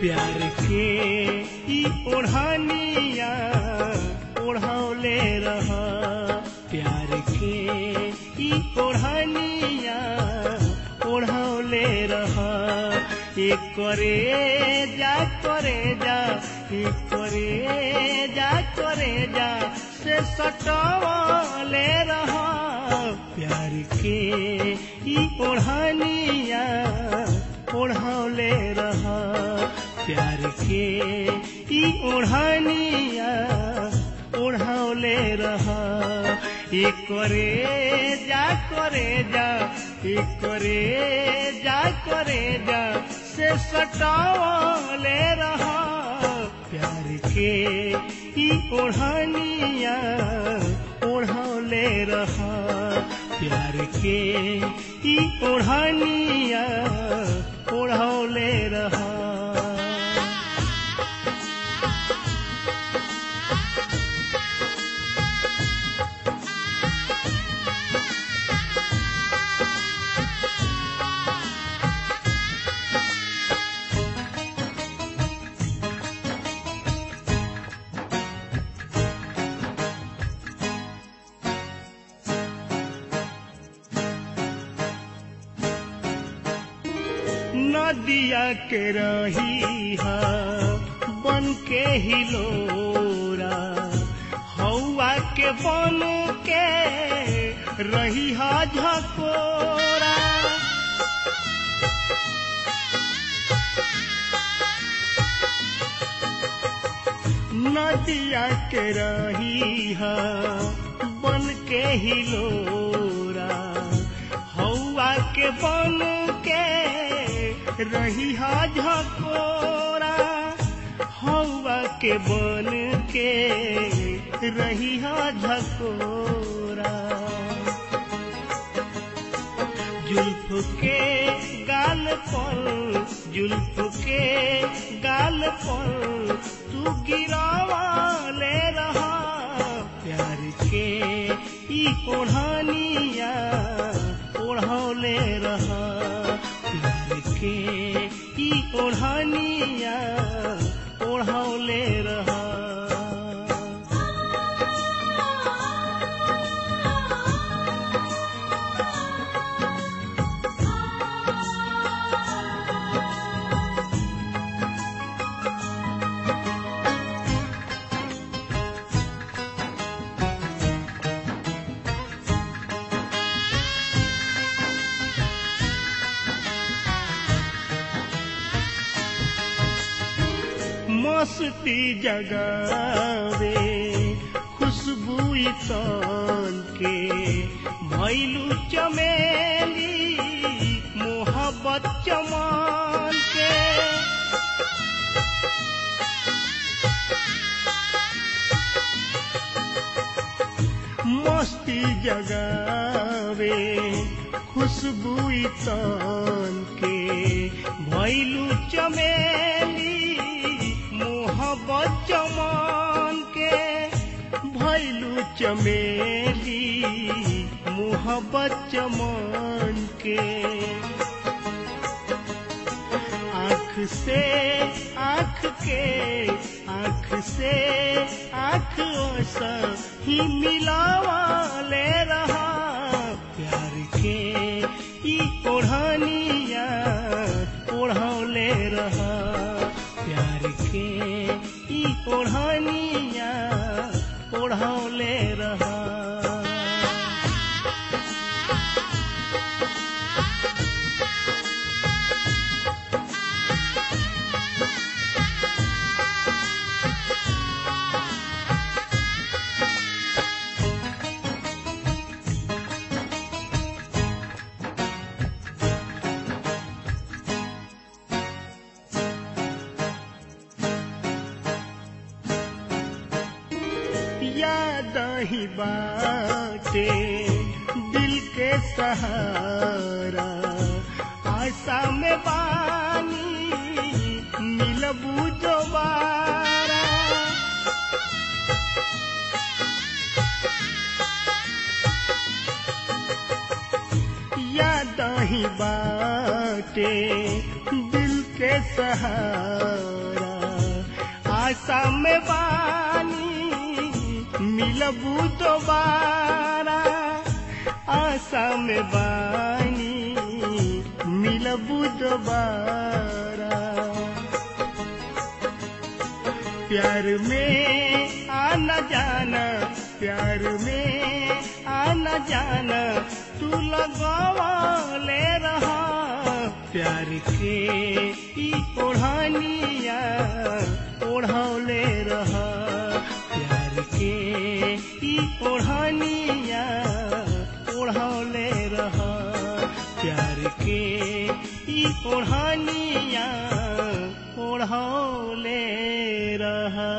प्यार के ई ओढ़निया ओढ़ौले रह। प्यार के ई ओढ़निया ओढ़ौले रह। एक करे जा करे जा, एक करे जा करे जा, से सटवले रह। प्यार के ई ओढ़निया ओढ़ौले रह। प्यार के, ई ओढ़निया ओढ़ौले रह। एक करे जा करे जा, एक करे जा करे जा, से सटावले रह। प्यार के, ई ओढ़निया ओढ़ौले रह। प्यार के, ई ओढ़निया ओढ़ौले रह। नदिया के रही बन के हिलोरा हौआ के बन के रही झकोरा। नदिया के रही बन के हिलोरा हौआ के बन रही झकोरा हौआ के बन के रही झकोरा जुल्फ के गाल पर, जुल्फ के गाल पर तू गिरावाले रहा, प्यार के ई ओढ़निया ओढ़ौले रहा। के। ई ओढ़निया ओढ़ौले रहा मस्ती जगावे, खुशबू तन के। भैलू चमेली, मोहब्बत चमान के मस्ती जगावे, खुशबू तन के। भैलू चमेली चमान के भैलू चमेली, मोहब्बत चमान के। आँख से आँख के, आँख से आँख सा ही मिलावाले रहा प्यार के। ई ओढ़निया ओढ़ौले रहा। प्यार के ई याद ही बाटे दिल के सहारा। आशा में बानी मिलबू दोबारा याद ही बाटे दिल के सहारा। आशा में बानी मिलबू दोबारा, आशा में बानी। मिलबू दोबारा। प्यार में आना जाना, प्यार में आना जाना, तू लगवाले रहा। प्यार के ई ओढ़ानिया ई ओढ़ानिया ओढ़ौले रहा।